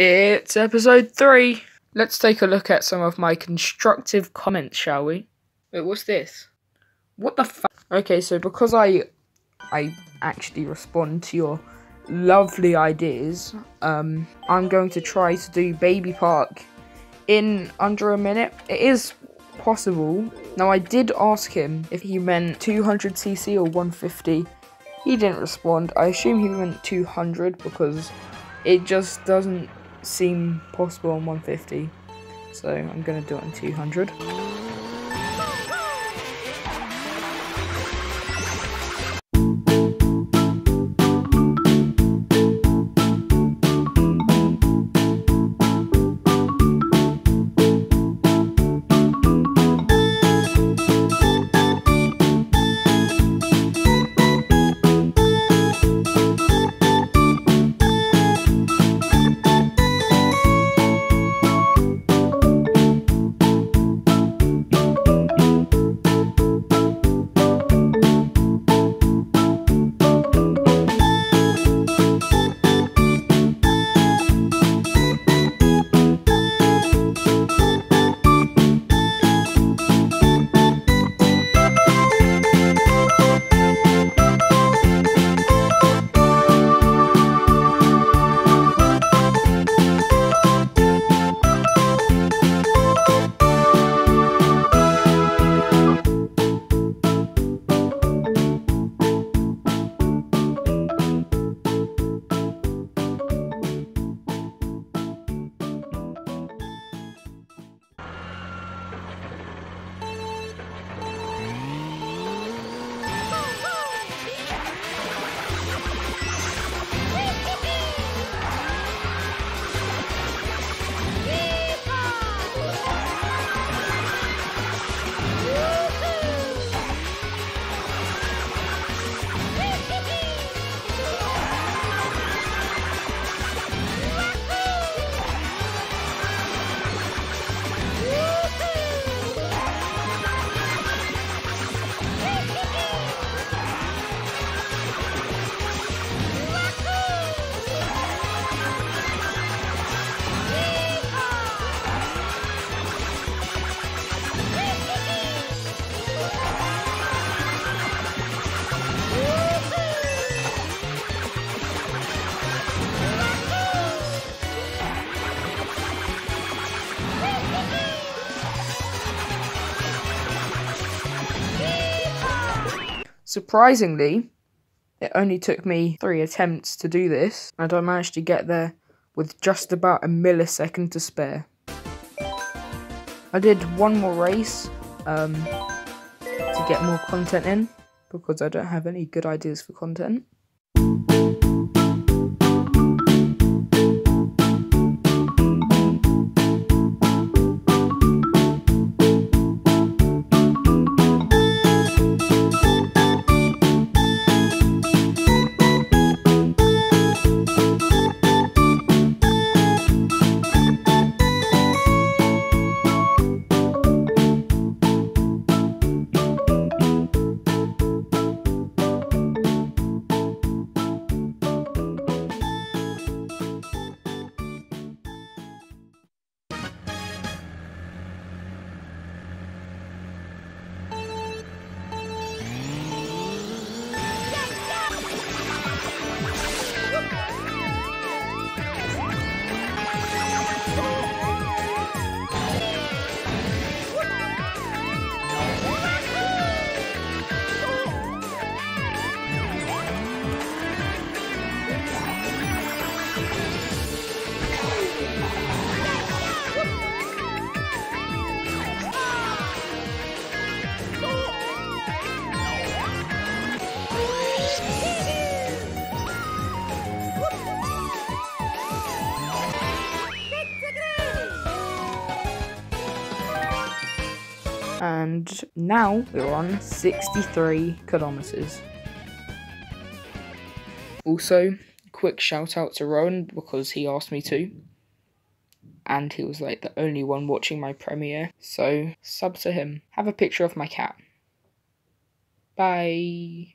It's episode three. Let's take a look at some of my constructive comments, shall we? Wait, what's this? What the fuck? Okay, so because I, I actually respond to your lovely ideas, um, I'm going to try to do Baby Park in under a minute. It is possible. Now, I did ask him if he meant 200cc or 150. He didn't respond. I assume he meant 200 because it just doesn't seem possible on 150. So I'm going to do it on 200. Surprisingly, it only took me three attempts to do this, and I managed to get there with just about a millisecond to spare. I did one more race um, to get more content in, because I don't have any good ideas for content. And now we're on 63 kilometers. Also, quick shout out to Rowan because he asked me to. And he was like the only one watching my premiere. So, sub to him. Have a picture of my cat. Bye.